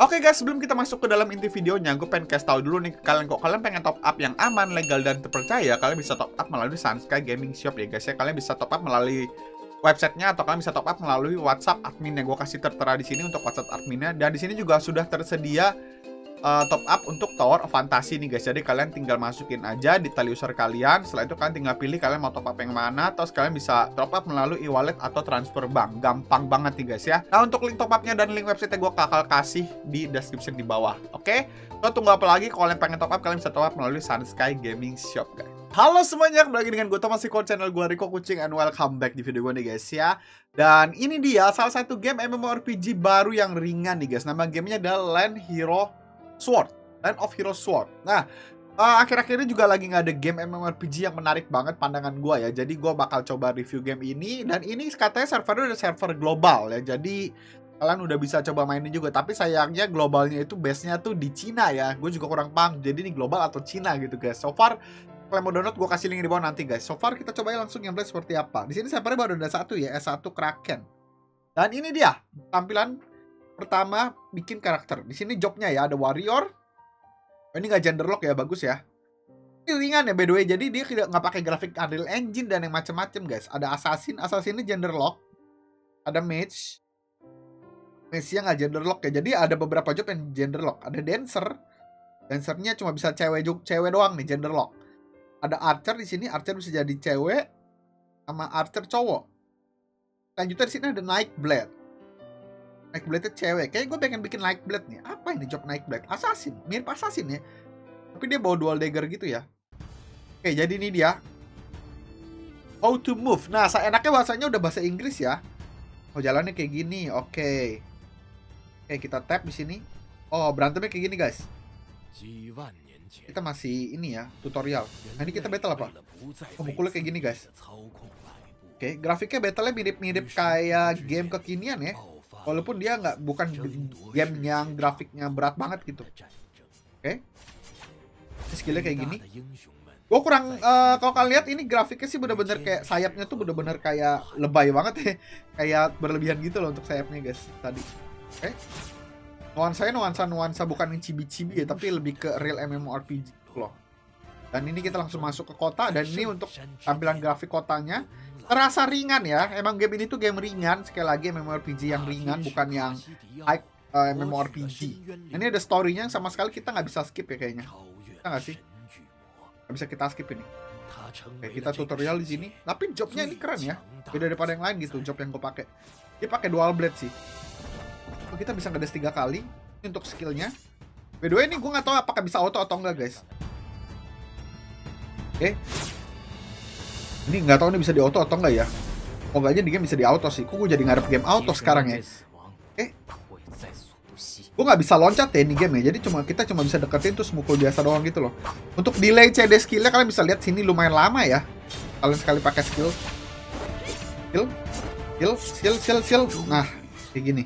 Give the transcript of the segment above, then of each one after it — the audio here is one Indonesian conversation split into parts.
Oke guys, sebelum kita masuk ke dalam inti videonya, gue pengen kasih tahu dulu nih ke kalian kok kalian pengen top up yang aman, legal dan terpercaya, kalian bisa top up melalui Sunsky Gaming Shop ya guys ya. Kalian bisa top up melalui websitenya atau kalian bisa top up melalui WhatsApp admin yang gue kasih tertera di sini untuk WhatsApp adminnya. Dan di sini juga sudah tersedia uh, top up untuk Tower of Fantasy nih guys. Jadi kalian tinggal masukin aja detail user kalian. Setelah itu kalian tinggal pilih kalian mau top up yang mana. Terus kalian bisa top up melalui e-wallet atau transfer bank. Gampang banget nih guys ya. Nah untuk link top upnya dan link website gue bakal kasih di description di bawah. Oke? Okay? So tunggu apa lagi? Kalau kalian pengen top up, kalian bisa top up melalui Sunsky Gaming Shop guys. Halo semuanya, kembali lagi dengan gue Thomas di channel gue Riko Kucing and welcome back di video gue nih guys ya Dan ini dia salah satu game MMORPG baru yang ringan nih guys Nama gamenya adalah Land Hero Sword Land of Hero Sword. Nah, uh, akhir-akhir ini juga lagi nggak ada game MMORPG yang menarik banget pandangan gue ya. Jadi gue bakal coba review game ini dan ini katanya servernya udah server global ya. Jadi kalian udah bisa coba mainin juga. Tapi sayangnya globalnya itu base-nya tuh di Cina ya. Gue juga kurang paham. Jadi ini global atau Cina gitu guys. So far kalian mau download gue kasih link di bawah nanti guys. So far kita coba langsung gameplay seperti apa. Di sini servernya baru ada satu ya, S1 Kraken. Dan ini dia tampilan pertama bikin karakter. Di sini jobnya ya ada warrior, Oh, ini nggak gender lock ya, bagus ya. Ini ringan ya by the way, jadi dia tidak nggak pakai grafik Unreal Engine dan yang macam-macam guys. Ada assassin, assassin ini gender lock. Ada mage, mage yang nggak gender lock ya. Jadi ada beberapa job yang gender lock. Ada dancer, dancernya cuma bisa cewek cewek doang nih gender lock. Ada archer di sini, archer bisa jadi cewek sama archer cowok. Lanjutnya di sini ada night blade. Night Blade cewek. Kayaknya gue pengen bikin Night Blade nih. Apa ini job Night Blade? Assassin. Mirip Assassin ya. Tapi dia bawa dual dagger gitu ya. Oke, jadi ini dia. How to move. Nah, saya enaknya bahasanya udah bahasa Inggris ya. Oh, jalannya kayak gini. Oke. Oke, kita tap di sini. Oh, berantemnya kayak gini, guys. Kita masih ini ya, tutorial. Nah, ini kita battle apa? Oh, kayak gini, guys. Oke, grafiknya battle-nya mirip-mirip kayak game kekinian ya walaupun dia nggak bukan game yang grafiknya berat banget gitu. Oke. Okay. skillnya kayak gini. Gue kurang uh, kalau kalian lihat ini grafiknya sih bener-bener kayak sayapnya tuh bener-bener kayak lebay banget ya. Kayak berlebihan gitu loh untuk sayapnya guys tadi. Oke. Okay. nuansanya nuansa nuansa bukan yang cibi-cibi ya tapi lebih ke real MMORPG loh. Dan ini kita langsung masuk ke kota dan ini untuk tampilan grafik kotanya terasa ringan ya. Emang game ini tuh game ringan. Sekali lagi MMORPG yang ringan, bukan yang high uh, MMORPG. Ini ada storynya sama sekali kita nggak bisa skip ya kayaknya. Kita nggak sih? Nggak bisa kita skip ini. Oke, kita tutorial di sini. Tapi jobnya ini keren ya. Beda daripada yang lain gitu, job yang gue pakai. Dia pakai dual blade sih. Oh, kita bisa ngedes tiga kali. Ini untuk skillnya. By the way, ini gue nggak tahu apakah bisa auto atau enggak guys. Oke, ini nggak tahu ini bisa di auto atau enggak ya. Oh enggaknya di game bisa di auto sih. Kok gue jadi ngarep game auto sekarang ya? Eh, gue nggak bisa loncat ya ini game ya. Jadi cuma kita cuma bisa deketin terus mukul biasa doang gitu loh. Untuk delay CD skillnya kalian bisa lihat sini lumayan lama ya. Kalian sekali pakai skill. Skill, skill, skill, skill, skill. Nah, kayak gini.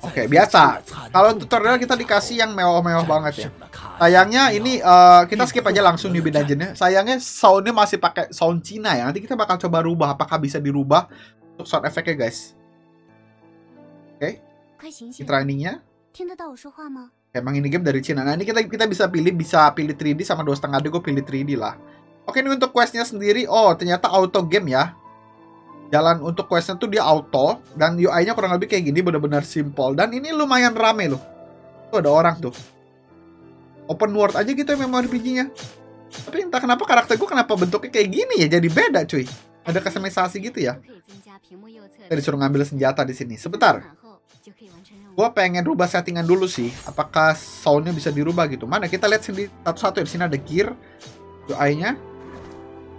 Oke, okay, biasa. Kalau tutorial kita dikasih yang mewah-mewah banget ya. Sayangnya ini uh, kita skip aja langsung newbie dungeonnya. Sayangnya soundnya masih pakai sound Cina ya. Nanti kita bakal coba rubah apakah bisa dirubah untuk sound efeknya guys. Oke. Okay. Trainingnya. Emang ini game dari Cina. Nah ini kita kita bisa pilih bisa pilih 3D sama dua setengah D. Gue pilih 3D lah. Oke ini untuk questnya sendiri. Oh ternyata auto game ya jalan untuk questnya tuh dia auto dan UI-nya kurang lebih kayak gini bener-bener simple dan ini lumayan rame loh tuh ada orang tuh open world aja gitu ya MMORPG-nya tapi entah kenapa karakter gue kenapa bentuknya kayak gini ya jadi beda cuy. Ada customization gitu ya. Kita disuruh ngambil senjata di sini. Sebentar. Gue pengen rubah settingan dulu sih. Apakah soundnya bisa dirubah gitu? Mana? Kita lihat sendiri satu-satu ya. Di sini ada gear. UI-nya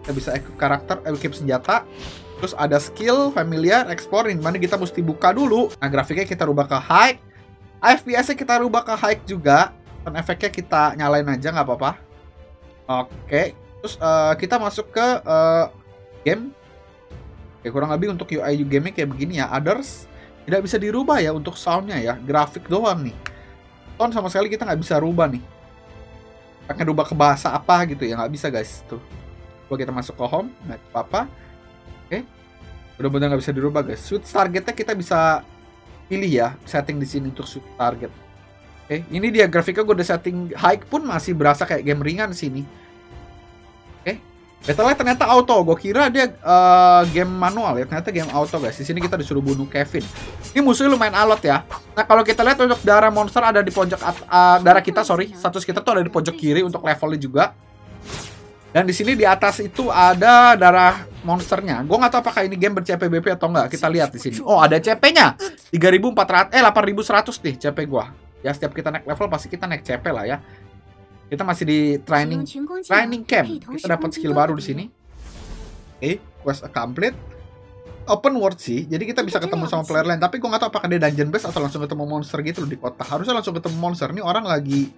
kita bisa equip karakter equip senjata. Terus ada skill, familiar, explore, mana kita mesti buka dulu. Nah, grafiknya kita rubah ke high. FPS-nya kita rubah ke high juga. Dan efeknya kita nyalain aja, nggak apa-apa. Oke. Terus uh, kita masuk ke uh, game. Oke, kurang lebih untuk UI game kayak begini ya. Others tidak bisa dirubah ya untuk soundnya ya. Grafik doang nih. Tone sama sekali kita nggak bisa rubah nih. Pengen rubah ke bahasa apa gitu ya, nggak bisa guys. Tuh. Coba kita masuk ke home, nggak apa-apa Oke. Okay. Benar-benar nggak bisa dirubah guys. Switch targetnya kita bisa pilih ya setting di sini untuk switch target. Oke, ini dia grafiknya gue udah setting high pun masih berasa kayak game ringan sini. Oke, battle ternyata auto. Gue kira dia uh, game manual ya, ternyata game auto guys. Di sini kita disuruh bunuh Kevin. Ini musuhnya lumayan alot ya. Nah kalau kita lihat untuk darah monster ada di pojok uh, darah kita, sorry, status kita tuh ada di pojok kiri untuk levelnya juga. Dan di sini di atas itu ada darah monsternya. Gue nggak tahu apakah ini game ber-CPBP atau enggak. Kita lihat di sini. Oh, ada CP-nya. 3400 eh 8100 nih CP gua. Ya setiap kita naik level pasti kita naik CP lah ya. Kita masih di training training camp. Kita dapat skill baru di sini. Oke, okay, quest complete. Open world sih, jadi kita bisa ketemu sama player lain. Tapi gue nggak tahu apakah dia dungeon base atau langsung ketemu monster gitu loh di kota. Harusnya langsung ketemu monster. Ini orang lagi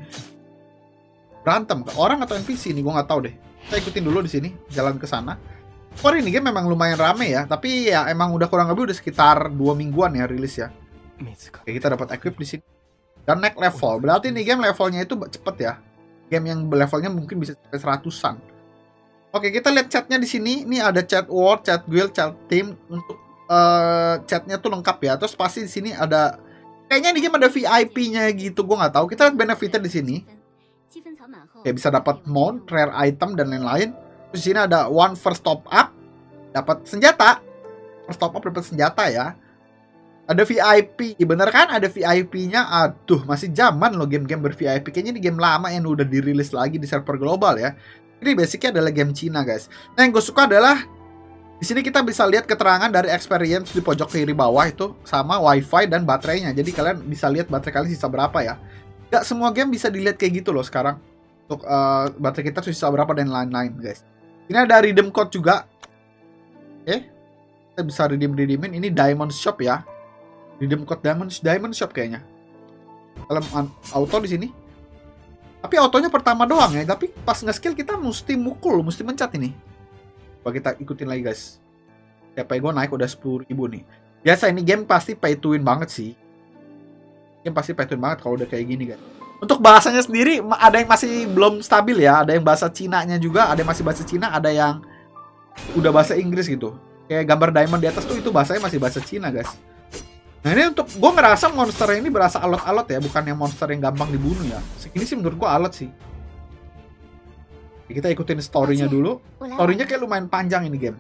berantem. Orang atau NPC nih, gue nggak tahu deh. Kita ikutin dulu di sini, jalan ke sana. For ini game memang lumayan rame ya, tapi ya emang udah kurang lebih udah sekitar dua mingguan ya rilis ya. Oke, kita dapat equip di sini. Dan naik level, berarti ini game levelnya itu cepet ya. Game yang levelnya mungkin bisa sampai seratusan. Oke, kita lihat chatnya di sini. Ini ada chat war, chat guild, chat team. Untuk uh, chatnya tuh lengkap ya. Terus pasti di sini ada kayaknya di game ada VIP-nya gitu. Gue nggak tahu. Kita lihat benefitnya di sini. Kayak bisa dapat mount, rare item dan lain-lain. Terus di sini ada one first top up, dapat senjata. First top up dapat senjata ya. Ada VIP, bener kan? Ada VIP-nya. Aduh, masih zaman loh game-game ber-VIP. Kayaknya ini game lama yang udah dirilis lagi di server global ya. Ini basicnya adalah game Cina, guys. Nah, yang gue suka adalah di sini kita bisa lihat keterangan dari experience di pojok kiri bawah itu sama WiFi dan baterainya. Jadi kalian bisa lihat baterai kalian sisa berapa ya. Gak semua game bisa dilihat kayak gitu loh sekarang untuk uh, baterai kita sisa berapa dan lain-lain guys ini ada redeem code juga oke okay. kita bisa redeem redeemin ini diamond shop ya redeem code diamond diamond shop kayaknya. Dalam auto di sini. Tapi autonya pertama doang ya tapi pas nge-skill kita mesti mukul mesti mencat ini. Coba kita ikutin lagi guys. Ya gue naik udah 10 ribu nih. Biasa ini game pasti pay to win banget sih. Game pasti pay to win banget kalau udah kayak gini guys. Untuk bahasanya sendiri ada yang masih belum stabil ya, ada yang bahasa Cina-nya juga, ada yang masih bahasa Cina, ada yang udah bahasa Inggris gitu. Kayak gambar diamond di atas tuh itu bahasanya masih bahasa Cina, guys. Nah ini untuk gue ngerasa monster ini berasa alot-alot ya, bukan yang monster yang gampang dibunuh ya. Segini sih menurut gue alot sih. Kita ikutin story-nya dulu. Story-nya kayak lumayan panjang ini game.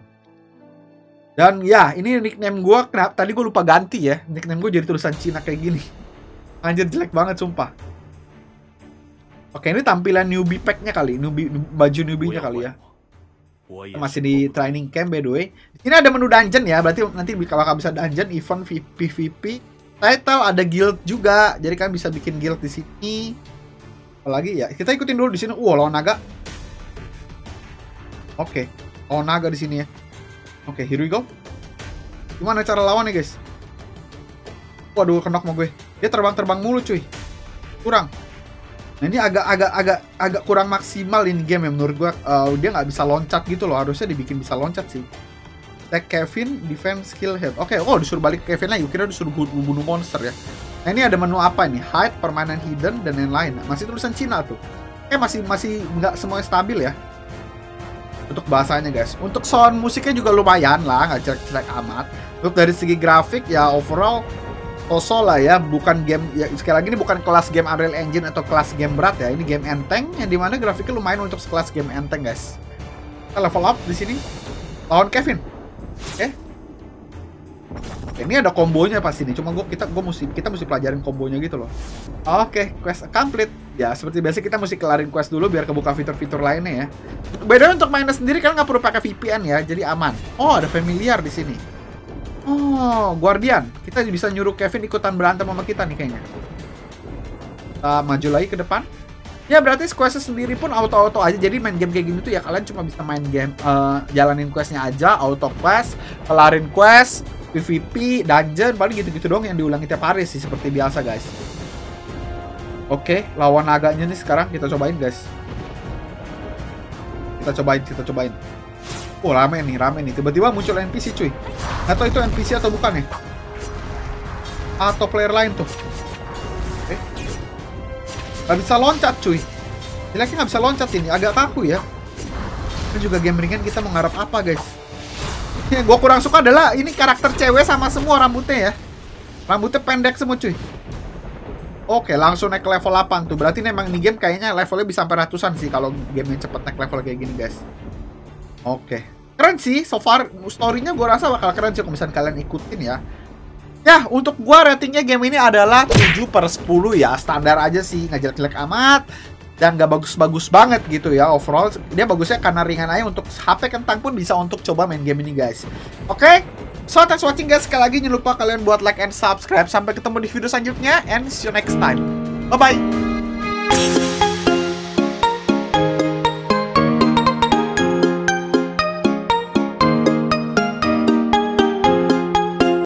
Dan ya, ini nickname gue, kenapa tadi gue lupa ganti ya. Nickname gue jadi tulisan Cina kayak gini. Anjir jelek banget sumpah. Oke, ini tampilan newbie pack-nya kali, newbie baju newbie-nya kali ya. Masih di training camp by the way. Ini ada menu dungeon ya, berarti nanti bakal bisa dungeon, event, PVP, title, ada guild juga. Jadi kan bisa bikin guild di sini. Apalagi ya, kita ikutin dulu di sini. Wah, lawan naga. Oke, lawan naga di sini ya. Oke, here we go. Gimana cara lawan nih, guys? Waduh, kenok mau gue. Dia terbang-terbang mulu, cuy. Kurang. Nah ini agak agak agak agak kurang maksimal ini game ya menurut gua. Uh, dia nggak bisa loncat gitu loh. Harusnya dibikin bisa loncat sih. Tag Kevin, defense, skill, head. Oke, okay, oh disuruh balik ke Kevin lagi. Kira disuruh bunuh monster ya. Nah ini ada menu apa nih? Hide, permanent hidden, dan lain-lain. Nah, masih tulisan Cina tuh. Eh masih masih nggak semuanya stabil ya. Untuk bahasanya guys. Untuk sound musiknya juga lumayan lah, nggak jelek-jelek amat. Untuk dari segi grafik ya overall Koso lah ya, bukan game ya sekali lagi ini bukan kelas game Unreal Engine atau kelas game berat ya. Ini game enteng yang di mana grafiknya lumayan untuk sekelas game enteng guys. Kita level up di sini. Lawan Kevin. Okay. Ini ada kombonya pasti nih. Cuma gua kita gua mesti kita mesti pelajarin kombonya gitu loh. Oke, okay, quest complete. Ya, seperti biasa kita mesti kelarin quest dulu biar kebuka fitur-fitur lainnya ya. Beda untuk mainnya sendiri kan nggak perlu pakai VPN ya, jadi aman. Oh, ada familiar di sini. Oh, Guardian. Kita bisa nyuruh Kevin ikutan berantem sama kita nih kayaknya. Kita maju lagi ke depan. Ya berarti questnya sendiri pun auto-auto aja. Jadi main game kayak gini tuh ya kalian cuma bisa main game, uh, jalanin questnya aja, auto quest, kelarin quest, PVP, dungeon, paling gitu-gitu doang yang diulangi tiap hari sih seperti biasa guys. Oke, lawan naganya nih sekarang kita cobain guys. Kita cobain, kita cobain. Oh rame nih, rame nih. Tiba-tiba muncul NPC cuy. Atau itu NPC atau bukan ya? Atau player lain tuh. Eh. Gak bisa loncat cuy. Jeleknya nggak bisa loncat ini. Agak kaku ya. Ini juga game ringan kita mengharap apa guys. Yang gue kurang suka adalah ini karakter cewek sama semua rambutnya ya. Rambutnya pendek semua cuy. Oke, langsung naik level 8 tuh. Berarti memang ini game kayaknya levelnya bisa sampai ratusan sih kalau game yang cepet naik level kayak gini, guys. Oke. Keren sih, so far story-nya gue rasa bakal keren sih kalau misalnya kalian ikutin ya. Ya, untuk gua ratingnya game ini adalah 7 per 10 ya. Standar aja sih, nggak jelek-jelek amat. Dan nggak bagus-bagus banget gitu ya overall. Dia bagusnya karena ringan aja untuk HP kentang pun bisa untuk coba main game ini guys. Oke, so thanks watching guys. Sekali lagi jangan lupa kalian buat like and subscribe. Sampai ketemu di video selanjutnya and see you next time. Bye-bye.